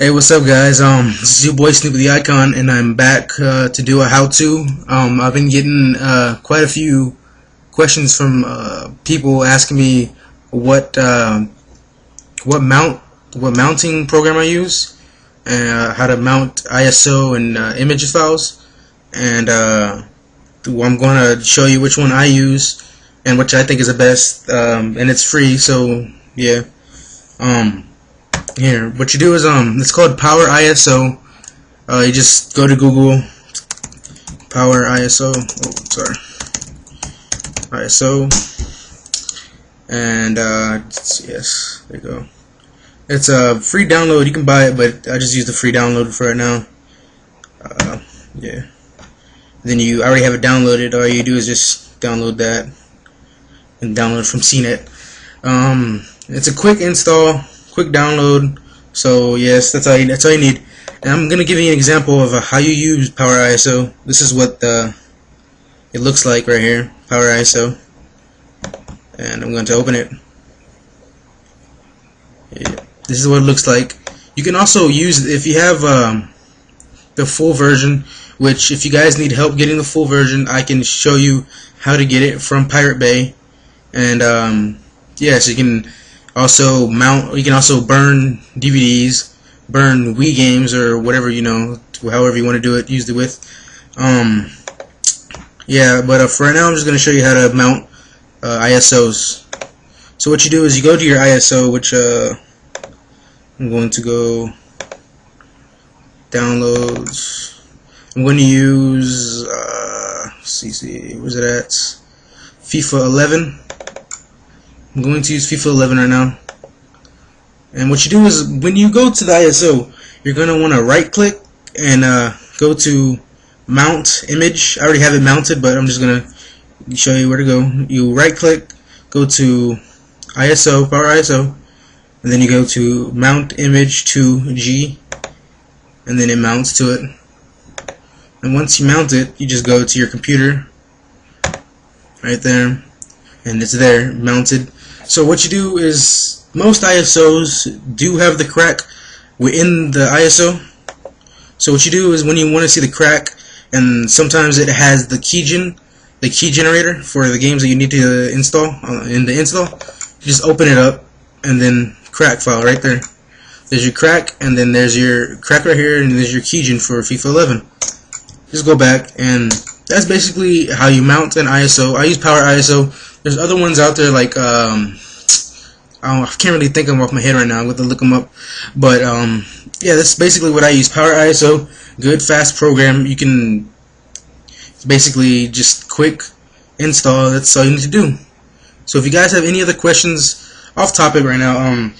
Hey, what's up, guys? Um, this is your boy Snoopy the Icon, and I'm back uh, to do a how-to. Um, I've been getting uh, quite a few questions from uh, people asking me what uh, what mount what mounting program I use, and uh, how to mount ISO and uh, image files, and uh, I'm going to show you which one I use and which I think is the best, um, and it's free. So yeah. Um, here what you do is um it's called power ISO uh, you just go to Google power ISO oh sorry ISO and uh, yes there you go. It's a free download you can buy it but I just use the free download for it now. Uh, yeah. Then you already have it downloaded all you do is just download that and download from CNET um, it's a quick install quick download. So yes, that's all you, that's all you need. And I'm gonna give you an example of uh, how you use Power ISO. This is what the it looks like right here, Power ISO. And I'm going to open it. Yeah, this is what it looks like. You can also use if you have um, the full version, which if you guys need help getting the full version, I can show you how to get it from Pirate Bay. And um, yeah, so you can also mount you can also burn DVDs burn Wii games or whatever you know however you want to do it use it with. Um, yeah but uh, for right now I'm just gonna show you how to mount uh, ISOs so what you do is you go to your ISO which uh, I'm going to go downloads. I'm going to use uh, CC where's it at? FIFA 11 I'm going to use FIFA 11 right now. And what you do is when you go to the ISO, you're going to want to right click and uh, go to mount image. I already have it mounted, but I'm just going to show you where to go. You right click, go to ISO, power ISO, and then you go to mount image to G, and then it mounts to it. And once you mount it, you just go to your computer, right there, and it's there, mounted. So what you do is most ISOs do have the crack within the ISO. So what you do is when you want to see the crack, and sometimes it has the keygen, the key generator for the games that you need to install uh, in the install. just open it up, and then crack file right there. There's your crack, and then there's your crack right here, and there's your keygen for FIFA 11. Just go back, and that's basically how you mount an ISO. I use Power ISO there's other ones out there like um, I, I, can't really think of them off my head right now. I'm going to look them up. But um, yeah, that's basically what I use. Power ISO, good fast program. You can basically just quick install. That's all you need to do. So if you guys have any other questions off topic right now, um,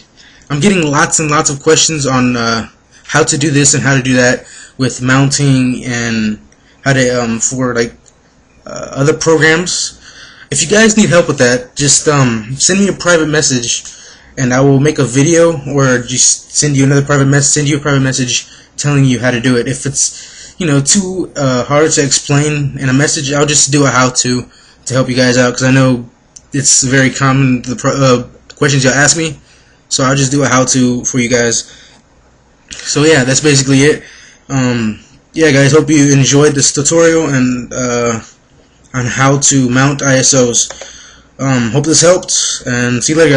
I'm getting lots and lots of questions on uh, how to do this and how to do that with mounting and how to um, for like uh, other programs if you guys need help with that, just um, send me a private message, and I will make a video or just send you another private message. Send you a private message telling you how to do it. If it's you know too uh, hard to explain in a message, I'll just do a how-to to help you guys out because I know it's very common the uh, questions you'll ask me. So I'll just do a how-to for you guys. So yeah, that's basically it. Um, yeah, guys, hope you enjoyed this tutorial and. Uh, on how to mount ISOs. Um, hope this helped, and see you later.